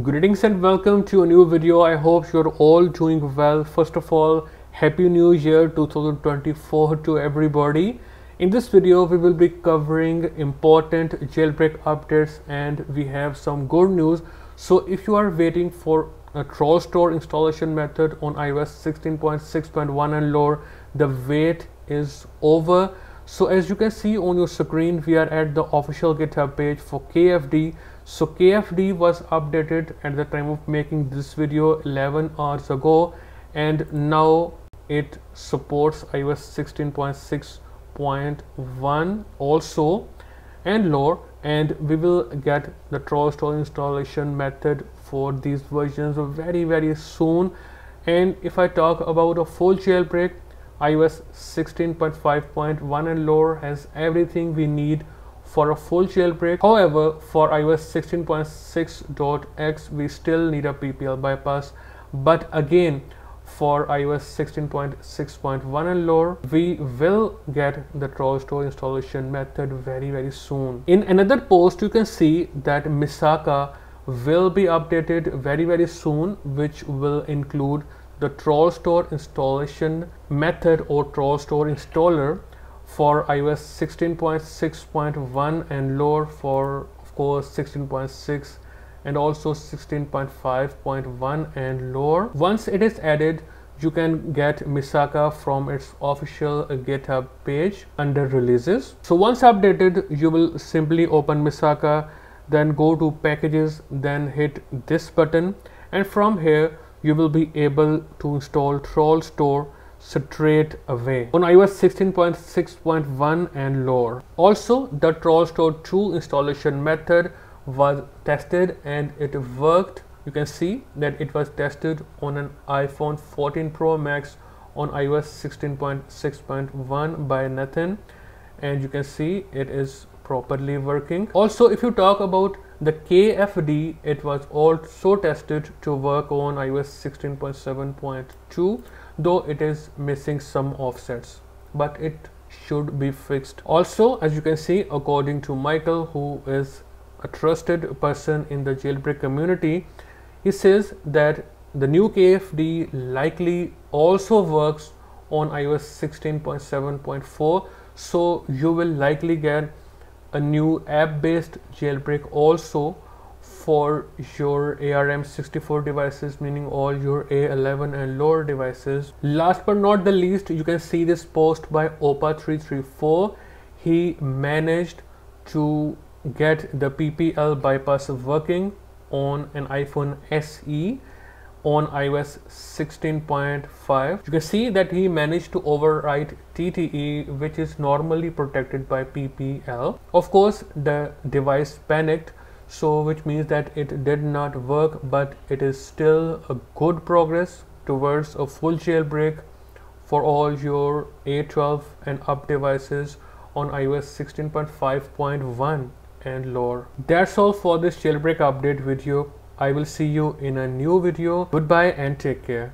Greetings and welcome to a new video. I hope you're all doing well. First of all, Happy New Year 2024 to everybody. In this video, we will be covering important jailbreak updates and we have some good news. So if you are waiting for a TrollStore installation method on iOS 16.6.1 and lower, the wait is over. So as you can see on your screen, we are at the official GitHub page for KFD so KFD was updated at the time of making this video 11 hours ago and now it supports iOS 16.6.1 also and lower and we will get the TrollStore installation method for these versions very very soon. And if I talk about a full jailbreak iOS 16.5.1 and lower has everything we need for a full jailbreak. However, for iOS 16.6.x, we still need a PPL bypass. But again, for iOS 16.6.1 and lower, we will get the TrollStore installation method very, very soon. In another post, you can see that Misaka will be updated very, very soon, which will include the TrollStore installation method or TrollStore installer for iOS 16.6.1 and lower for of course 16.6 and also 16.5.1 and lower. Once it is added, you can get Misaka from its official GitHub page under releases. So once updated, you will simply open Misaka, then go to packages, then hit this button and from here you will be able to install TrollStore straight away on iOS 16.6.1 and lower. Also, the TrollStore 2 installation method was tested and it worked. You can see that it was tested on an iPhone 14 Pro Max on iOS 16.6.1 by Nathan and you can see it is properly working. Also, if you talk about the KFD, it was also tested to work on iOS 16.7.2 though it is missing some offsets but it should be fixed. Also as you can see according to Michael who is a trusted person in the jailbreak community he says that the new KFD likely also works on iOS 16.7.4 so you will likely get a new app based jailbreak also for your ARM64 devices meaning all your A11 and lower devices. Last but not the least you can see this post by Opa334. He managed to get the PPL bypass working on an iPhone SE on iOS 16.5. You can see that he managed to overwrite TTE which is normally protected by PPL. Of course the device panicked so which means that it did not work but it is still a good progress towards a full jailbreak for all your A12 and up devices on iOS 16.5.1 and lower. That's all for this jailbreak update video. I will see you in a new video. Goodbye and take care.